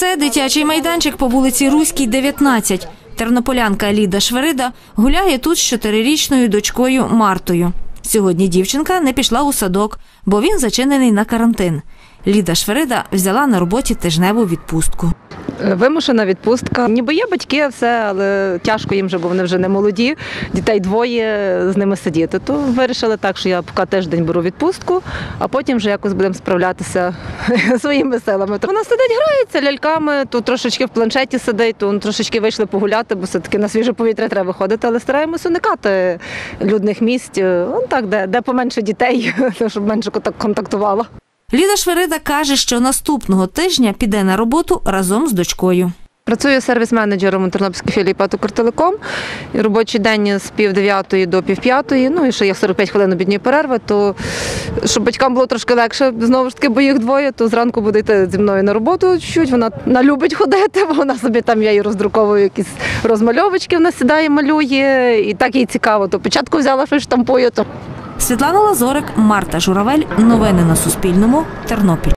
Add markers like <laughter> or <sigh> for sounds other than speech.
Це дитячий майданчик по вулиці Руській, 19. Тернополянка Ліда Шверида гуляє тут з чотирирічною дочкою Мартою. Сьогодні дівчинка не пішла у садок, бо він зачинений на карантин. Ліда Шверида взяла на роботі тижневу відпустку. Е, Вимушена відпустка. Ніби є батьки, все, але тяжко їм вже, бо вони вже не молоді. Дітей двоє з ними сидіти. То вирішили так, що я поки тиждень беру відпустку, а потім вже якось будемо справлятися <laughs> своїми силами. То вона сидить, грається ляльками, тут трошечки в планшеті сидить, то трошечки вийшли погуляти, бо все-таки на свіже повітря треба виходити, але стараємось уникати людних місць. Он так, де, де поменше дітей, <laughs> щоб менше контак- контактувало. Ліда Шверида каже, що наступного тижня піде на роботу разом з дочкою. Працюю сервіс-менеджером у Тернопільській філії ПАТ «Укртелеком». Робочий день з пів дев'ятої до пів п'ятої. Ну і ще є 45 хвилин обідньої перерви. То щоб батькам було трошки легше, знову ж таки, бо їх двоє, то зранку буде йти зі мною на роботу. Чуть вона любить ходити, <laughs> бо вона собі там я їй роздруковую якісь розмальовочки. Вона сідає, малює, і так їй цікаво. То початку взяла щось штампує, то Світлана Лазорик, Марта Журавель. Новини на Суспільному. Тернопіль.